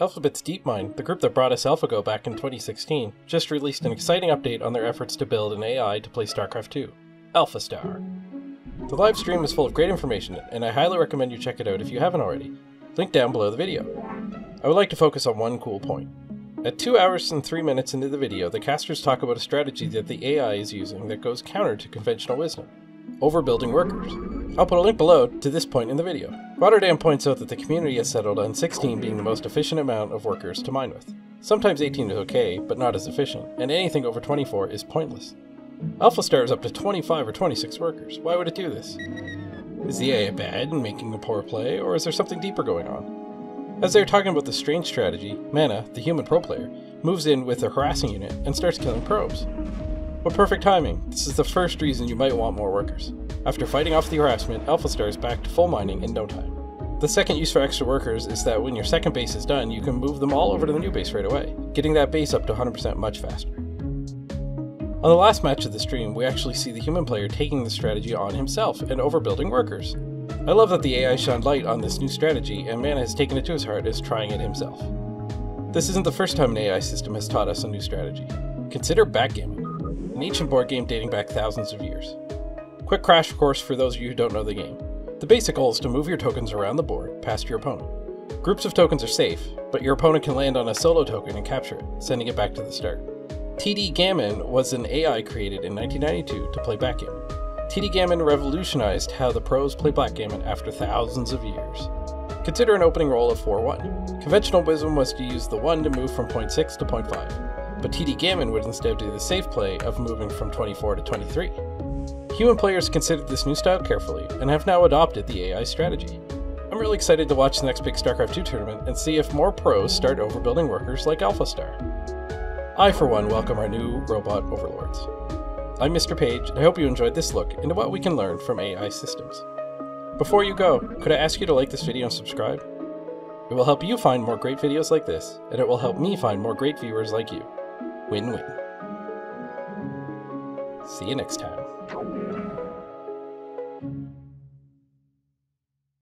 Alphabet's DeepMind, the group that brought us AlphaGo back in 2016, just released an exciting update on their efforts to build an AI to play StarCraft II, AlphaStar. The live stream is full of great information, and I highly recommend you check it out if you haven't already. Link down below the video. I would like to focus on one cool point. At 2 hours and 3 minutes into the video, the casters talk about a strategy that the AI is using that goes counter to conventional wisdom overbuilding workers. I'll put a link below to this point in the video. Rotterdam points out that the community has settled on 16 being the most efficient amount of workers to mine with. Sometimes 18 is okay, but not as efficient, and anything over 24 is pointless. AlphaStar is up to 25 or 26 workers. Why would it do this? Is the AI bad and making a poor play, or is there something deeper going on? As they're talking about the strange strategy, Mana, the human pro player, moves in with a harassing unit and starts killing probes. What perfect timing! This is the first reason you might want more workers. After fighting off the harassment, AlphaStar is back to full mining in no time. The second use for extra workers is that when your second base is done, you can move them all over to the new base right away, getting that base up to 100% much faster. On the last match of the stream, we actually see the human player taking the strategy on himself and overbuilding workers. I love that the AI shined light on this new strategy, and Mana has taken it to his heart as trying it himself. This isn't the first time an AI system has taught us a new strategy. Consider backgammon an ancient board game dating back thousands of years. Quick crash course for those of you who don't know the game. The basic goal is to move your tokens around the board past your opponent. Groups of tokens are safe, but your opponent can land on a solo token and capture it, sending it back to the start. TD Gammon was an AI created in 1992 to play backgammon. TD Gammon revolutionized how the pros play backgammon after thousands of years. Consider an opening roll of 4 1. Conventional wisdom was to use the 1 to move from point 6 to point 5 but TD Gammon would instead do the safe play of moving from 24 to 23. Human players considered this new style carefully and have now adopted the AI strategy. I'm really excited to watch the next big StarCraft 2 tournament and see if more pros start overbuilding workers like AlphaStar. I, for one, welcome our new robot overlords. I'm Mr. Page, and I hope you enjoyed this look into what we can learn from AI systems. Before you go, could I ask you to like this video and subscribe? It will help you find more great videos like this, and it will help me find more great viewers like you. Win win. See you next time.